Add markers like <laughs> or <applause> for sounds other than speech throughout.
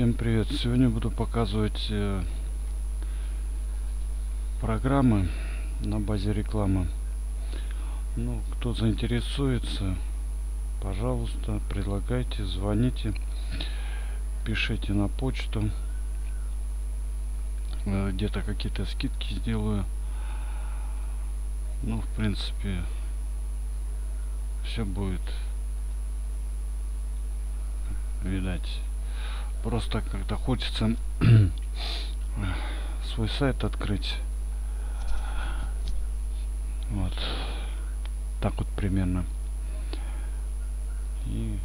Всем привет! Сегодня буду показывать э, программы на базе рекламы. Ну, кто заинтересуется, пожалуйста, предлагайте, звоните, пишите на почту. Э, Где-то какие-то скидки сделаю. Ну, в принципе, все будет видать просто когда хочется <clears throat> свой сайт открыть вот так вот примерно. И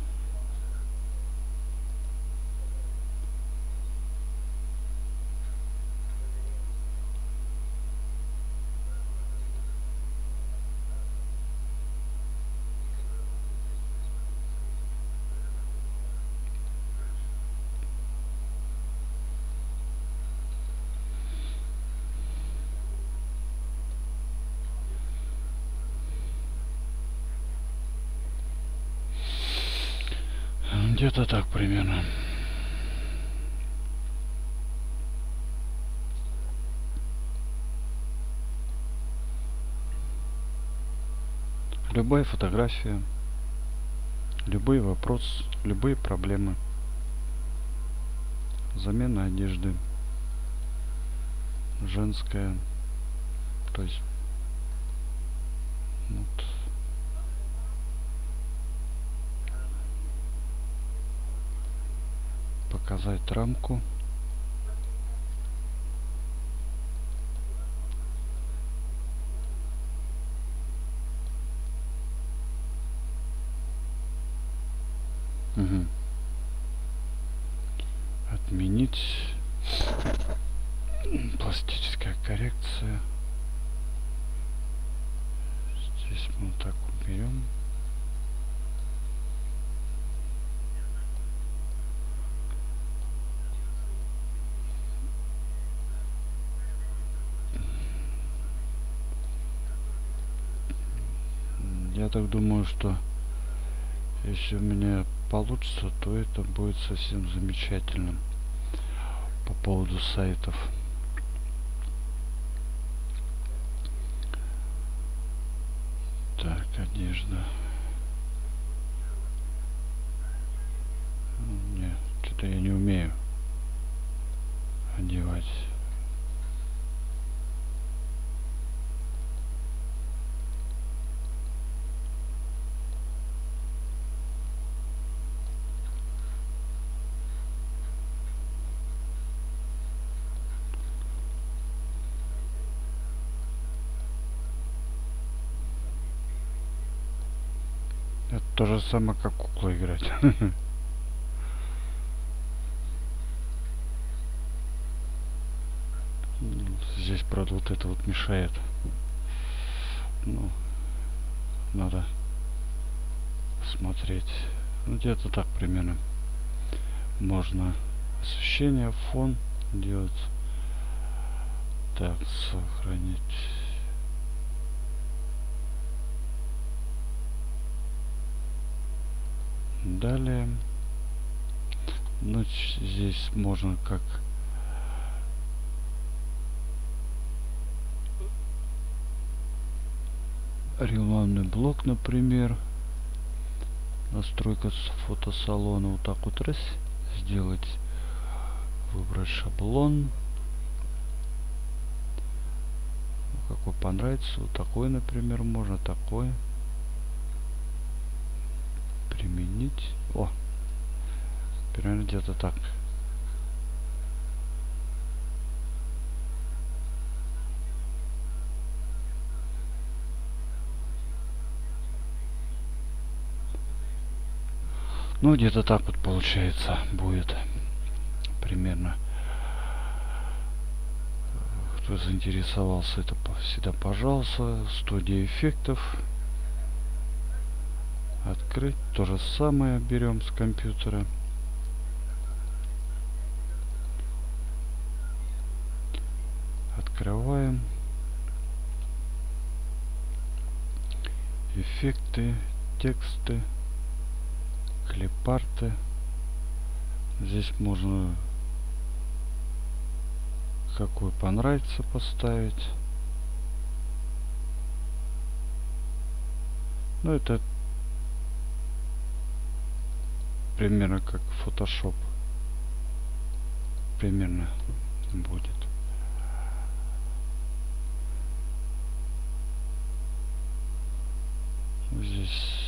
Где-то так примерно. Любая фотография, любой вопрос, любые проблемы. Замена одежды. Женская. То есть вот. Показать рамку. Угу. отменить. Пластическая коррекция. Здесь мы вот так уберем я так думаю, что если у меня получится, то это будет совсем замечательно по поводу сайтов. Так, одежда. Нет, что-то я не умею одевать. Это то же самое, как куклу играть. <laughs> Здесь, правда, вот это вот мешает. Ну, надо смотреть. Ну, где-то так примерно. Можно освещение, фон делать. Так, сохранить. Далее. Ну здесь можно как рекламный блок например. Настройка с фотосалона. Вот так вот раз. Сделать выбрать шаблон. Какой понравится. Вот такой например. Можно такой применить. О, примерно где-то так. Ну, где-то так вот получается будет примерно. Кто заинтересовался, это всегда пожалуйста. Студия эффектов открыть то же самое берем с компьютера. Открываем. Эффекты тексты клипарты. Здесь можно какой понравится поставить. Ну это примерно как Photoshop. Примерно будет. Здесь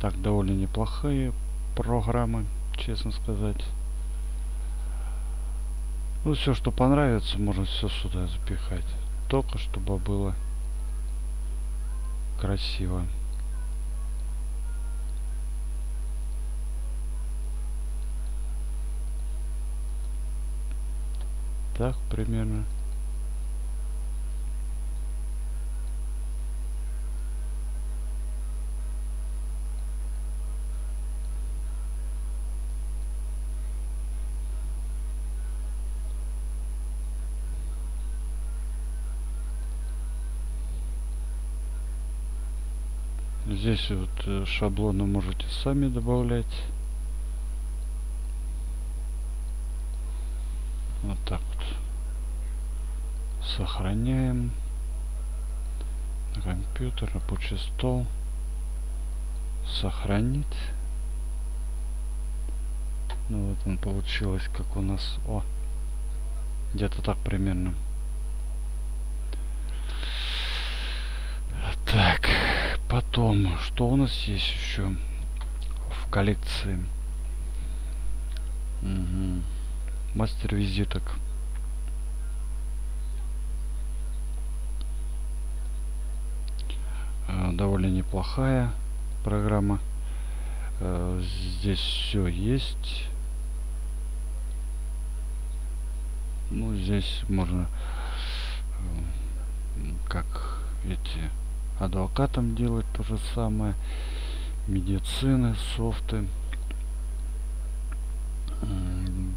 так довольно неплохие программы, честно сказать. Ну, все, что понравится, можно все сюда запихать. Только чтобы было красиво. Так, примерно. Здесь вот э, шаблоны можете сами добавлять. Вот так вот. Сохраняем. Компьютер, рабочий стол. Сохранить. Ну вот он получилось, как у нас. О, где-то так примерно. Так. Потом, что у нас есть еще в коллекции? Угу. Мастер визиток. Э, довольно неплохая программа. Э, здесь все есть. Ну, здесь можно э, как эти адвокатам делать то же самое медицины софты.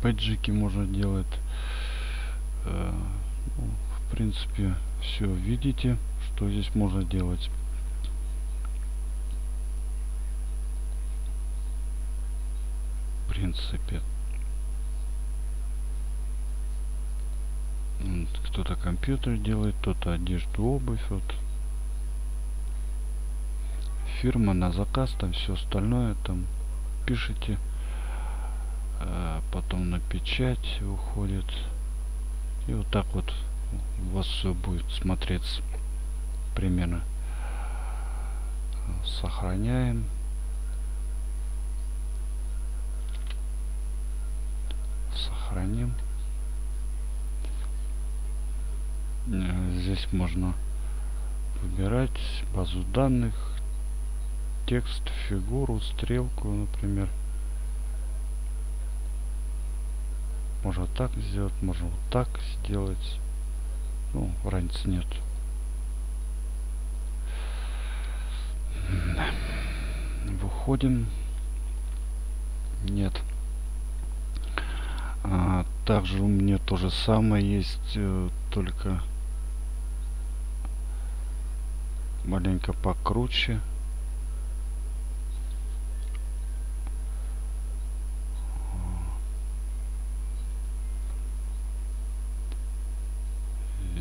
Бэджики можно делать. Э, ну, в принципе все видите что здесь можно делать? В принципе. Кто-то компьютер делает кто-то одежду обувь вот фирма на заказ, там все остальное, там пишите, а потом на печать уходит. И вот так вот у вас все будет смотреться примерно. Сохраняем. Сохраним. Здесь можно выбирать базу данных, текст, фигуру, стрелку, например. Можно так сделать, можно вот так сделать. Ну, разницы нет. Выходим. Нет. А, также у меня то же самое есть, э, только маленько покруче.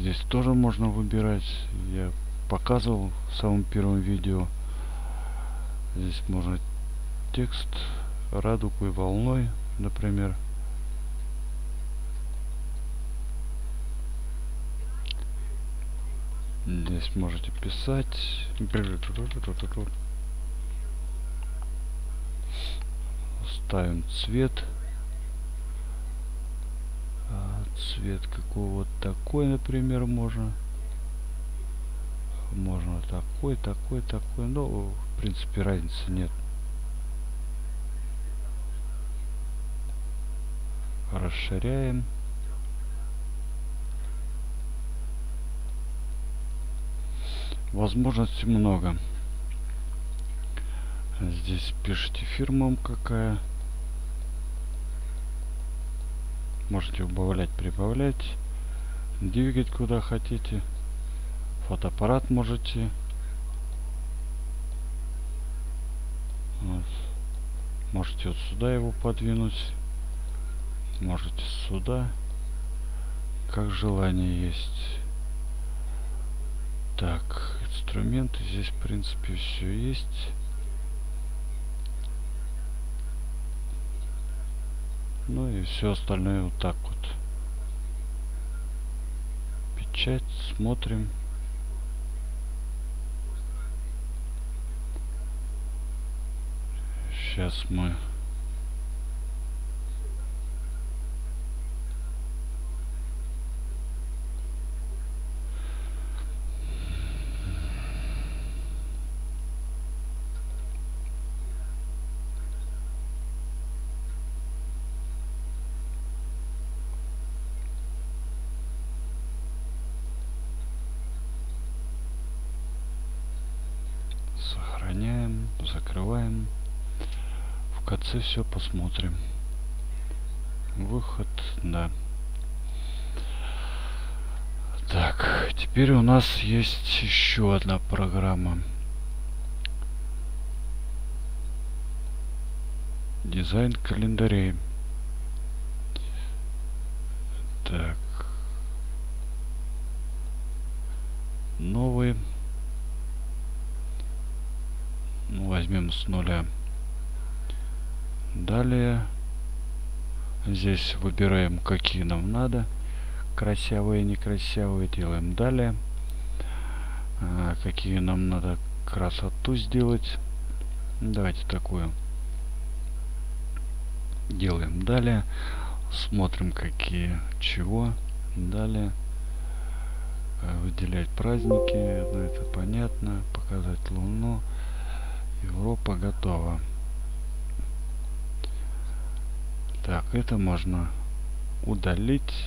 Здесь тоже можно выбирать. Я показывал в самом первом видео. Здесь можно текст радугой волной, например. Здесь можете писать. Ставим цвет цвет какого такой например можно. Можно такой такой такой но в принципе разницы нет. Расширяем. Возможностей много. Здесь пишите фирмам какая Можете убавлять, прибавлять, двигать куда хотите. Фотоаппарат можете Вот. Можете вот сюда его подвинуть. Можете сюда. Как желание есть. Так, инструменты здесь в принципе все есть. Ну и все остальное вот так вот. Печать, смотрим. Сейчас мы сохраняем, закрываем. В конце все посмотрим. Выход, да. Так, теперь у нас есть еще одна программа. Дизайн календарей. Так. Новый ну, возьмем с нуля. Далее здесь выбираем, какие нам надо. Красивые, некрасивые делаем далее. А, какие нам надо красоту сделать. Давайте такую. Делаем далее. Смотрим, какие чего. Далее. Выделять праздники. Ну, это понятно. Показать луну. Европа готова. Так, это можно удалить.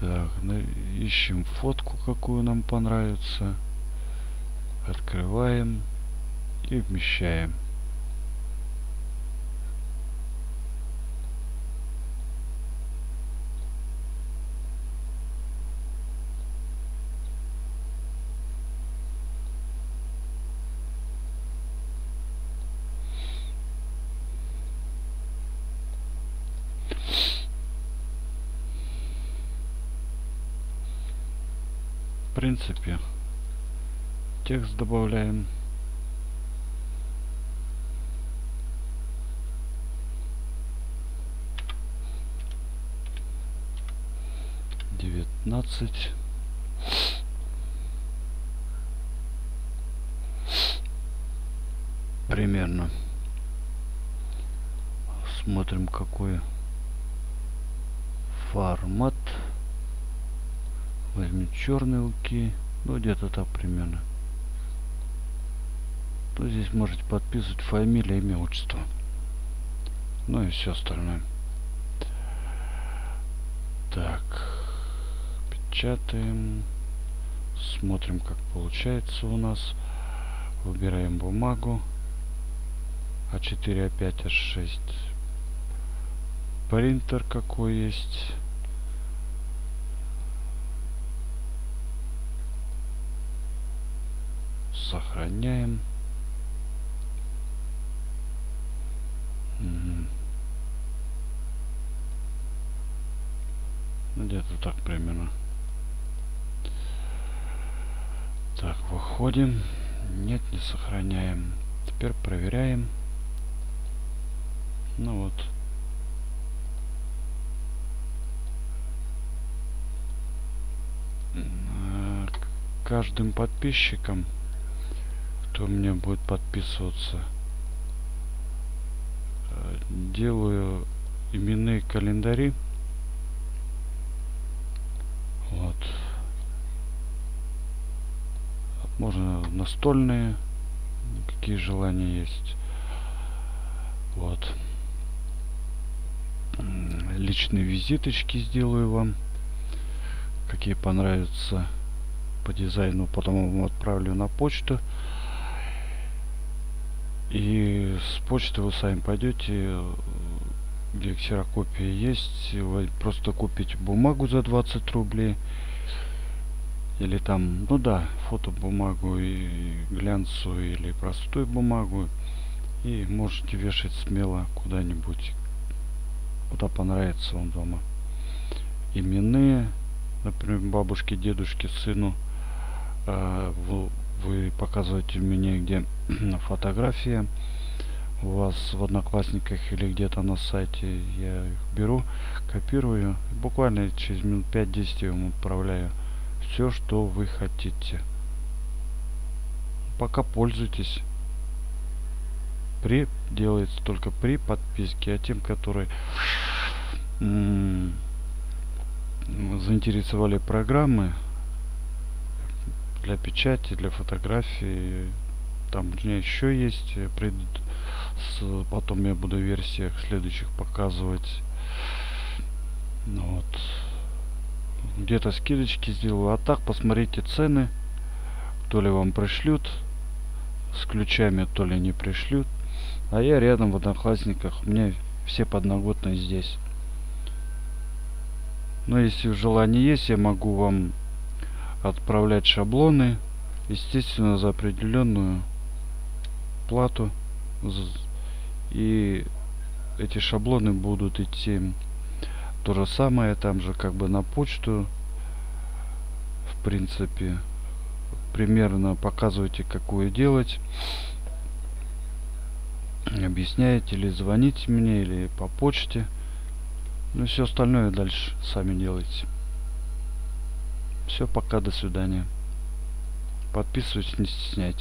Так, ну, ищем фотку, какую нам понравится. Открываем и вмещаем. Принципе текст добавляем. Девятнадцать. Примерно. Смотрим какой формат возьмем черные луки. Ну где-то так примерно. То здесь можете подписывать фамилия имя отчество? Ну и все остальное. Так. Печатаем. Смотрим как получается у нас. Выбираем бумагу. А4 а5 а6 принтер какой есть сохраняем. Угу. Где-то так примерно. Так, выходим. Нет, не сохраняем. Теперь проверяем. Ну вот. Каждым подписчиком кто мне будет подписываться. Э, делаю именные календари. Вот. Можно настольные, какие желания есть. Вот. Личные визиточки сделаю вам. Какие понравятся по дизайну. Потом вам отправлю на почту. И с почты вы сами пойдете, где ксерокопия есть, вы просто купите бумагу за 20 рублей или там, ну да, фотобумагу и глянцевую или простую бумагу. И можете вешать смело куда-нибудь, куда понравится вам дома. Именные, например, бабушке, дедушке, сыну. Э, вы показываете мне, где <clears throat> фотография у вас в одноклассниках или где-то на сайте я их беру копирую буквально через минут 5-10 я вам отправляю все что вы хотите. Пока пользуйтесь. При делается только при подписке а тем которые заинтересовали программы для печати для фотографии. Там у меня еще есть пред с, потом я буду в версиях следующих показывать. Вот. Где-то скидочки сделаю. А так посмотрите цены. То ли вам пришлют с ключами то ли не пришлют. А я рядом в одноклассниках. У меня все подноготные здесь. Но если желание есть я могу вам отправлять шаблоны естественно за определенную плату. И эти шаблоны будут идти то же самое там же как бы на почту. В принципе примерно показывайте какую делать. Объясняете или звоните мне или по почте. Ну все остальное дальше сами делайте все пока до свидания. Подписывайтесь не стесняйтесь